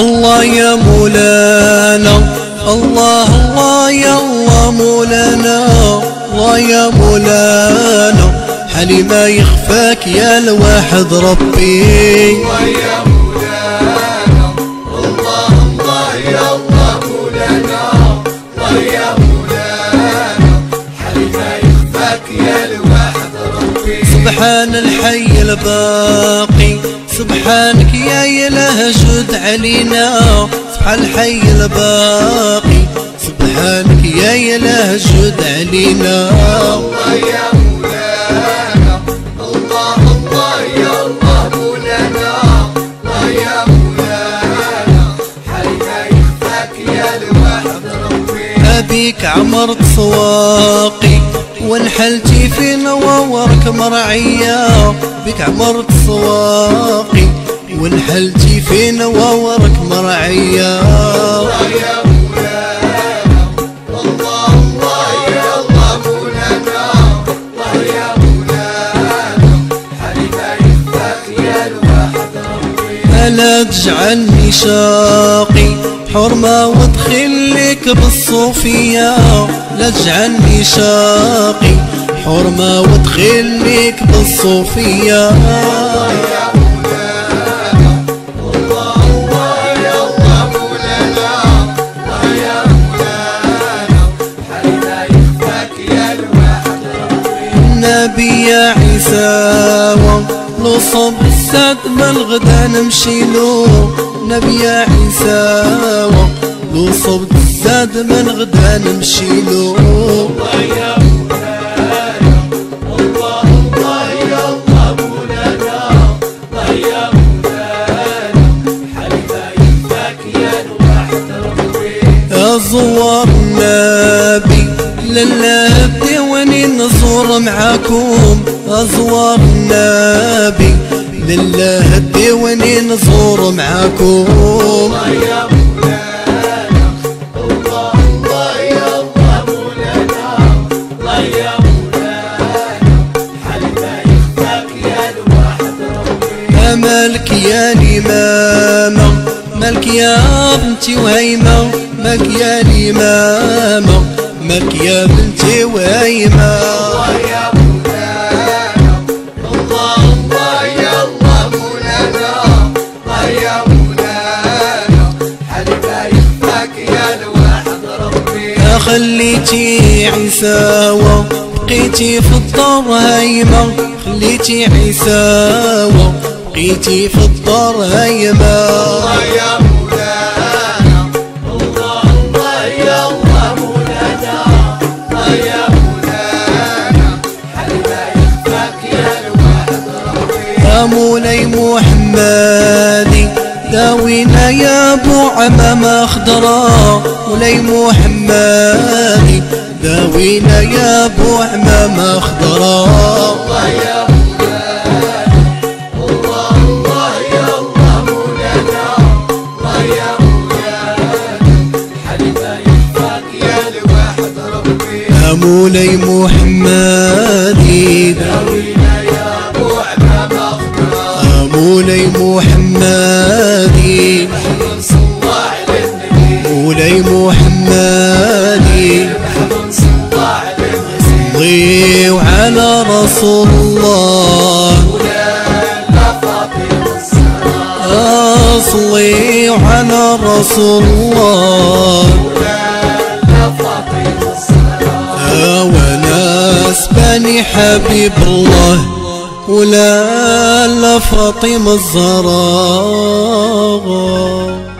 الله يا مولانا الله الله يا الله مولانا الله يا مولانا حالي ما يخفاك يا الواحد ربي. الله يا مولانا سبحان الحي الباقي سبحانك يا إله جد علينا سبحان الحي الباقي سبحانك يا إله جد علينا. الله يا مولانا الله الله يا الله مولانا الله يا مولانا. حالنا يخفاك يا الواحد ربي. أبيك عمرت سواقي وانحلتي في نواورك مرعية بك عمرت سواقي. وانحلتي في نواورك مرعية. ألا تجعلني شاقي. حرمة وادخلك بالصوفية. لا تجعلني شاقي حرمة وادخلك بالصوفية. النبي يا عيسى لو صب السد من غدا نمشي له. نبي يا عيسى لو صب السد من غدا نمشي له الله يا مولانا الله الله يا الله مولانا الله يا مولانا يا النبي لله بديواني نزور معاكم أزور النبي لله بديواني نزور معاكم الله يا يا الإمامة مالك يا بنتي وهيمة. مالك يا الإمامة مالك يا بنتي وهيمة. خليتي عيساوة بقيتي في الدار هايمة خليتي عيساوة بقيتي في الدار هايمة الله يا مولانا الله الله يا الله مولانا الله يا مولانا حالنا يخفاك يا الواحد ربي يا مولاي محمدي داوينا يا أبو عمامة خضراء مولاي محمدي داوينا يا أبو عمامة الله يا يا مولاي محمدي داوينا يا ابو خضراء يا مولاي محمدي مولاي محمدي محمد صلى الله على النبي ضيوا على رسول الله. مولانا فاطمة الزهراء أصلي على رسول الله. وناس بني حبيب الله ولا لا فاطمة الزهراء